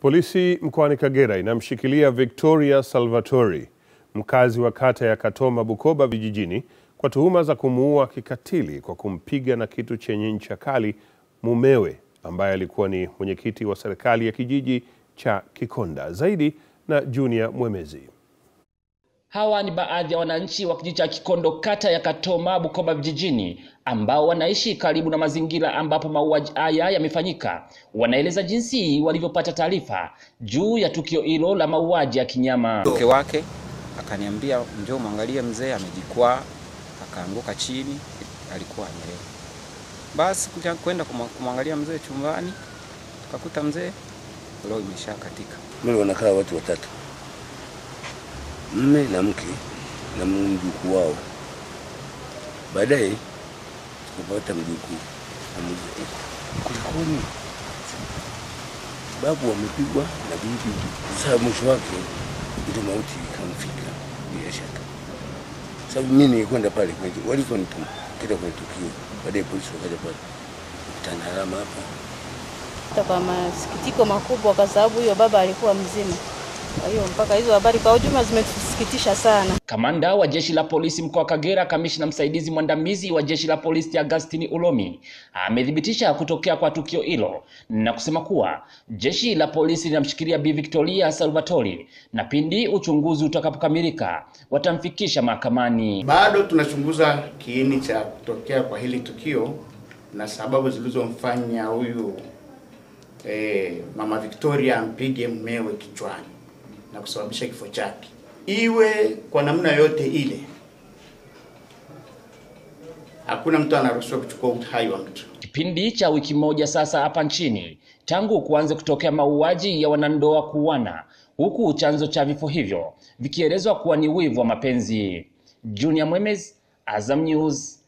polisi mkoani Kagera inamshikilia Victoria Salvatori, mkazi wa kata ya Katoma Bukoba vijijini kwa tuhuma za kumuua kikatili kwa kumpiga na kitu chenye ncha kali mumewe ambaye alikuwa ni mwenyekiti wa serikali ya kijiji cha Kikonda. Zaidi na Junior Mwemezi. Hawa ni baadhi ya wananchi wa kijiji cha Kikondo kata ya Katoma Bukoba vijijini ambao wanaishi karibu na mazingira ambapo mauaji haya yamefanyika. Wanaeleza jinsi walivyopata taarifa juu ya tukio hilo la mauaji ya kinyama. Mke wake akaniambia njoo mwangalie mzee amejikwaa, akaanguka chini, alikuwa amelewa. Basi kuja kwenda kumwangalia mzee chumbani, tukakuta mzee roho imeshakatika. Mimi wanakaa watu watatu, mme na mke na mjukuu wao. Baadaye tukapata mjukuu, kulikoni, babu wamepigwa na bibi. Sasa mwisho wake ndio mauti ikamfika bila shaka, sababu mimi nilikwenda pale walivyonituma kenda kwenye tukio. Baadaye polisi wakaja pale, tanalama hapa kwa masikitiko makubwa, kwa sababu huyo baba alikuwa mzima. Kwa hiyo mpaka hizo habari kwa ujumla zimetusikitisha sana. Kamanda wa jeshi la polisi mkoa wa Kagera, kamishna msaidizi mwandamizi wa jeshi la polisi Agustini Ulomi amethibitisha kutokea kwa tukio hilo na kusema kuwa jeshi la polisi linamshikilia Bi Victoria Salvatori na pindi uchunguzi utakapokamilika watamfikisha mahakamani. Bado tunachunguza kiini cha kutokea kwa hili tukio na sababu zilizomfanya huyu eh, mama Victoria ampige mmewe kichwani na kusababisha kifo chake, iwe kwa namna yote ile, hakuna mtu anaruhusiwa kuchukua uhai wa mtu. Kipindi cha wiki moja sasa hapa nchini tangu kuanza kutokea mauaji ya wanandoa kuuana, huku chanzo cha vifo hivyo vikielezwa kuwa ni wivu wa mapenzi. Junior Mwemez, Azam News.